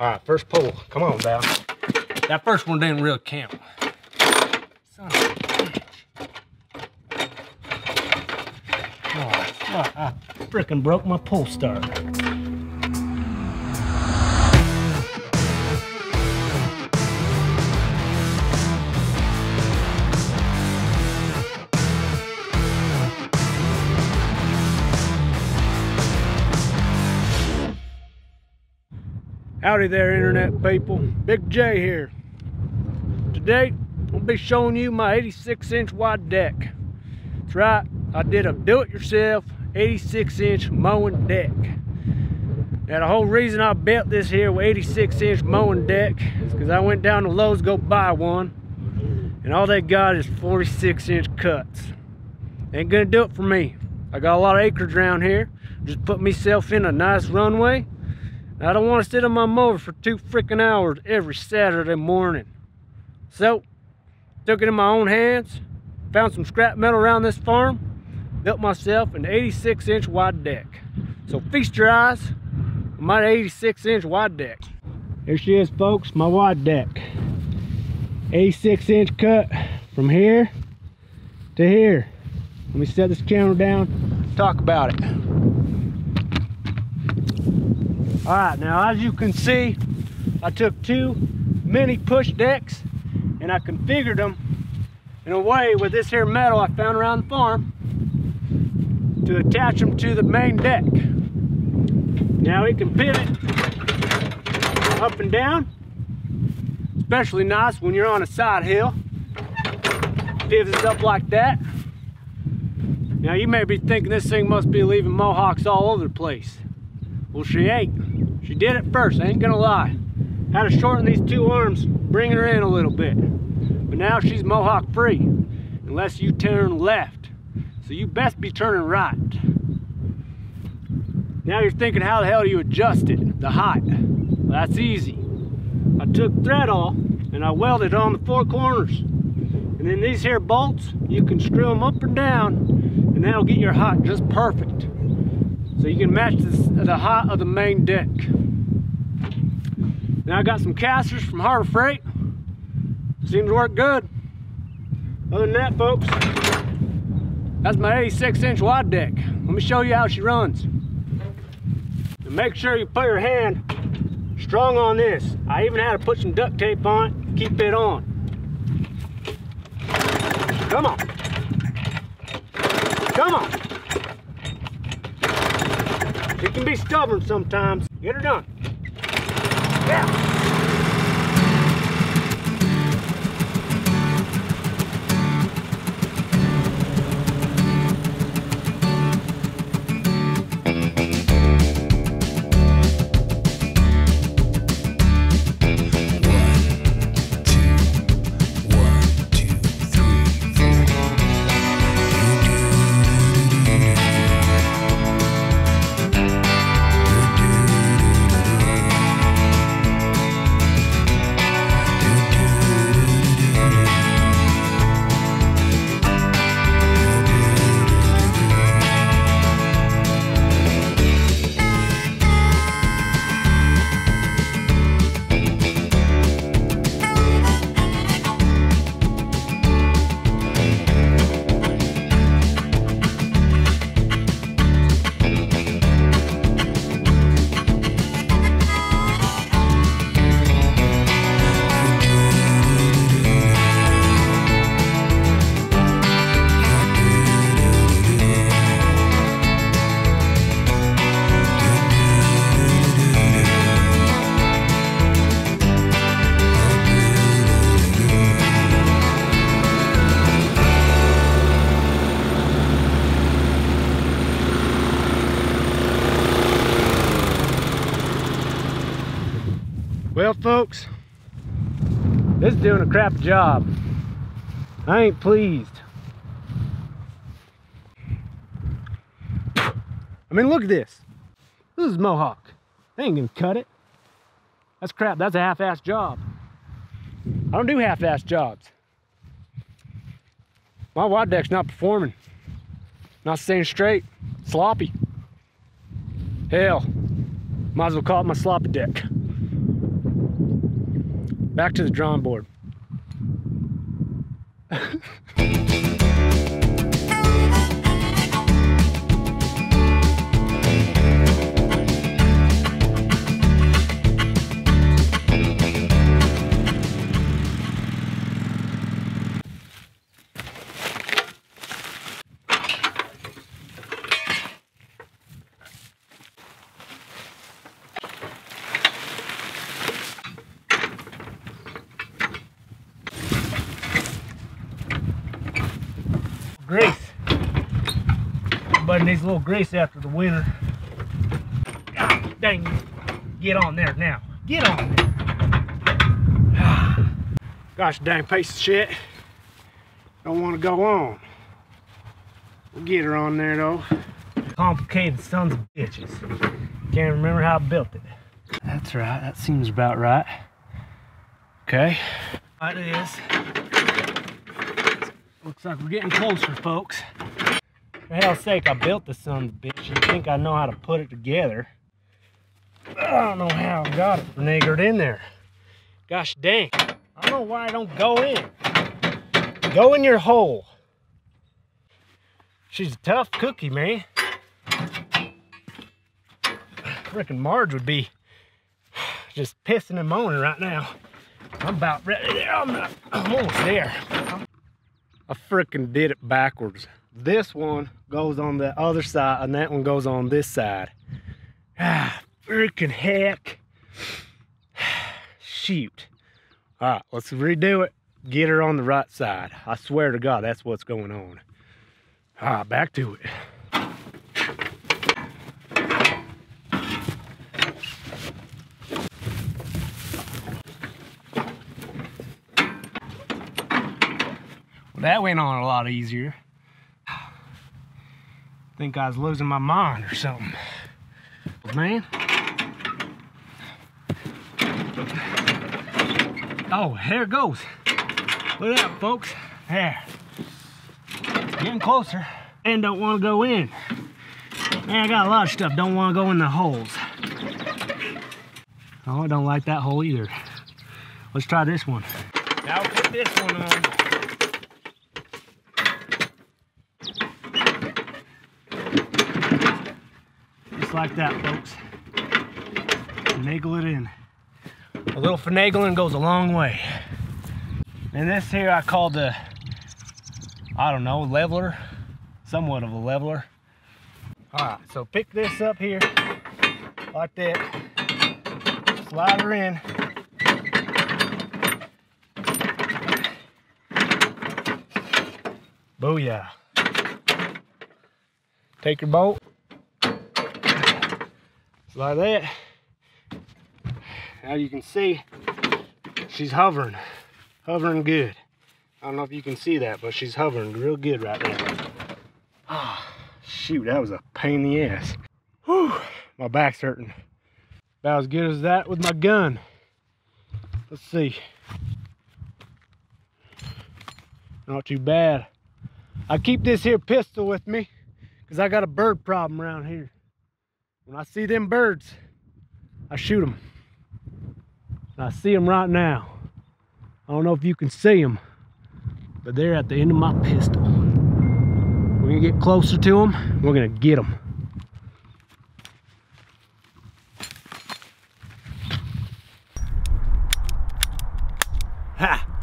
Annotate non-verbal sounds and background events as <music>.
All right, first pull. Come on, Val. That first one didn't really count. Son. Oh, fuck. I freaking broke my pull start. Howdy there, Internet people. Big J here. Today, I'll be showing you my 86 inch wide deck. That's right, I did a do it yourself 86 inch mowing deck. Now, the whole reason I built this here with 86 inch mowing deck is because I went down to Lowe's to go buy one, and all they got is 46 inch cuts. Ain't gonna do it for me. I got a lot of acreage around here. Just put myself in a nice runway I don't want to sit on my mower for two freaking hours every Saturday morning. So, took it in my own hands, found some scrap metal around this farm, built myself an 86 inch wide deck. So feast your eyes on my 86 inch wide deck. Here she is folks, my wide deck. 86 inch cut from here to here. Let me set this camera down, talk about it. All right, now as you can see, I took two mini push decks and I configured them in a way with this here metal I found around the farm to attach them to the main deck. Now it can pivot up and down, especially nice when you're on a side hill. Pivots up like that. Now you may be thinking this thing must be leaving mohawks all over the place. Well, she ain't. Did it first, I ain't gonna lie. Had to shorten these two arms, bring her in a little bit. But now she's mohawk free, unless you turn left. So you best be turning right. Now you're thinking, how the hell do you adjust it, the height? Well, that's easy. I took thread off and I welded on the four corners. And then these here bolts, you can screw them up or down and that'll get your height just perfect. So you can match this, the height of the main deck. Now I got some casters from Harbor Freight. Seems to work good. Other than that, folks, that's my 86 inch wide deck. Let me show you how she runs. And make sure you put your hand strong on this. I even had to put some duct tape on it, keep it on. Come on. Come on. It can be stubborn sometimes. Get her done. Yeah. Folks, this is doing a crap job. I ain't pleased. I mean, look at this. This is Mohawk. They ain't gonna cut it. That's crap. That's a half-ass job. I don't do half-ass jobs. My wide deck's not performing. Not staying straight. Sloppy. Hell, might as well call it my sloppy deck. Back to the drawing board. <laughs> grease. Everybody needs a little grease after the winter. God dang you. Get on there now. Get on there. <sighs> Gosh dang piece of shit. Don't want to go on. We'll get her on there though. Complicated sons of bitches. Can't remember how I built it. That's right. That seems about right. Okay. That is. Looks like we're getting closer, folks. For hell's sake, I built the son of a bitch. You think I know how to put it together. I don't know how I got it fingered in there. Gosh dang. I don't know why I don't go in. Go in your hole. She's a tough cookie, man. I reckon Marge would be just pissing and moaning right now. I'm about ready there. I'm, I'm almost there. I freaking did it backwards. This one goes on the other side and that one goes on this side. <sighs> Ah, freaking heck. <sighs> Shoot. All right, let's redo it. Get her on the right side. I swear to God, that's what's going on. All right, back to it. That went on a lot easier. Think I was losing my mind or something. Man. Oh, here it goes. Look at that, folks. There. It's getting closer. And don't want to go in. Man, I got a lot of stuff. Don't want to go in the holes. Oh, I don't like that hole either. Let's try this one. Now put this one on. Like that, folks. Finagle it in. A little finagling goes a long way. And this here I call the, I don't know, leveler. Somewhat of a leveler. All right, so pick this up here, like that. Slide her in. Booyah. Take your bolt. Like that. Now you can see she's hovering. Hovering good. I don't know if you can see that, but she's hovering real good right there. Oh, shoot, that was a pain in the ass. Whew, my back's hurting. About as good as that with my gun. Let's see. Not too bad. I keep this here pistol with me because I got a bird problem around here. When I see them birds, I shoot them. And I see them right now. I don't know if you can see them, but they're at the end of my pistol. We're gonna get closer to them. We're gonna get them. Ha!